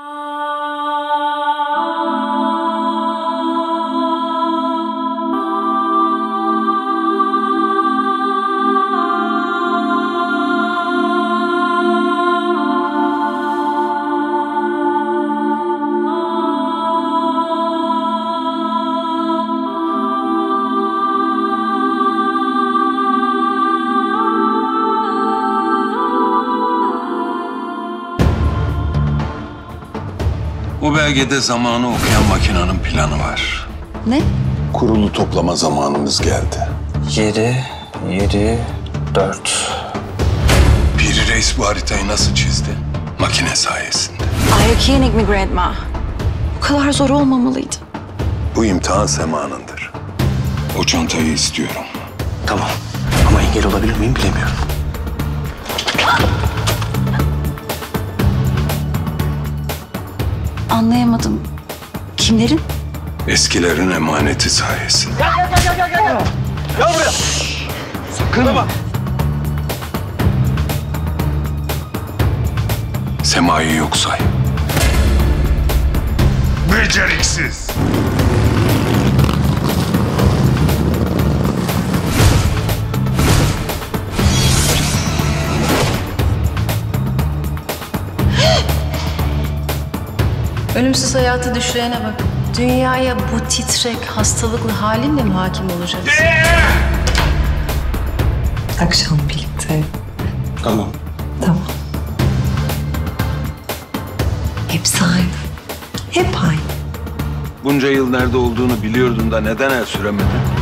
Ah. Bu belgede zamanı okuyan makinenin planı var. Ne? Kurulu toplama zamanımız geldi. Yedi, yedi, dört. Piri Reis bu haritayı nasıl çizdi? Makine sayesinde. Kidding me grandma? Bu kadar zor olmamalıydı. Bu imtihan zamanındır. O çantayı istiyorum. Tamam. Ama engel olabilir miyim bilemiyorum. Anlayamadım. Kimlerin? Eskilerin emaneti sayesinde. Sema'yı yok say. Beceriksiz. Ölümsüz hayatı düşleyene bak. Dünyaya bu titrek, hastalıklı halinle mi hakim olacaksın? Akşam birlikte. Tamam. Tamam. Hepsi aynı. Hep aynı. Bunca yıl nerede olduğunu biliyordun da neden el süremedin?